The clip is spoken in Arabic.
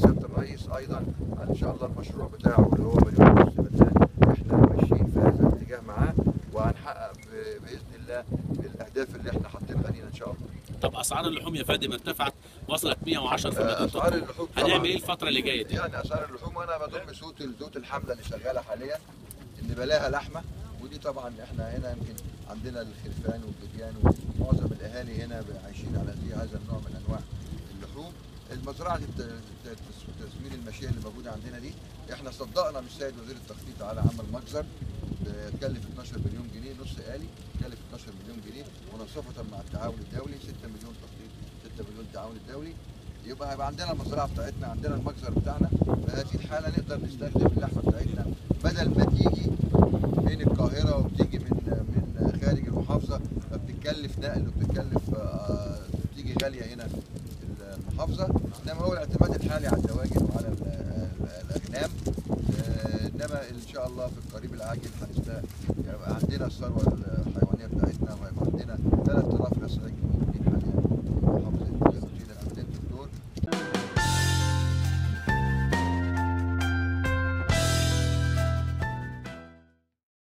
سياده الرئيس أيضا إن شاء الله المشروع بتاعه اللي هو مليون ونص فدان إحنا ماشيين في هذا الاتجاه معاه وهنحقق بإذن الله الأهداف اللي إحنا حاطينها لينا إن شاء الله. طب أسعار اللحوم يا فندم ارتفعت وصلت 110 في آه، المدن أسعار اللحوم هنعمل إيه الفترة اللي جاية دي؟ يعني أسعار اللحوم أنا بضم صوت الزوت الحملة اللي شغالة حاليا إن بلاها لحمة ودي طبعا إحنا هنا يمكن عندنا الخرفان والبديان ومعظم الأهالي هنا عايشين على هذا النوع من أنواع اللحوم. المزرعة تسمين الماشيه اللي موجودة عندنا دي إحنا صدقنا من السيد وزير التخطيط على عمل مجزر بتكلف 12 مليون جنيه نص آلي تكلف 12 مليون جنيه مناصفة مع التعاون الدولي 6 مليون تخطيط 6 مليون تعاون الدولي. يبقى هيبقى عندنا المزرعه بتاعتنا عندنا المجزر بتاعنا في هذه الحالة نقدر نستخدم اللحمة بتاعتنا بدل ما تيجي من القاهره وبتيجي من من خارج المحافظه فبتتكلف نقل وبتتكلف آه، بتيجي غالية هنا في المحافظة. إنما هو الاعتماد الحالي على الدواجن وعلى ال- ال- الأغنام آه، إنما إن شاء الله في القريب العاجل هنست يبقى عندنا الثروة الحيوانية بتاعتنا وهيبقى عندنا 3000 نسر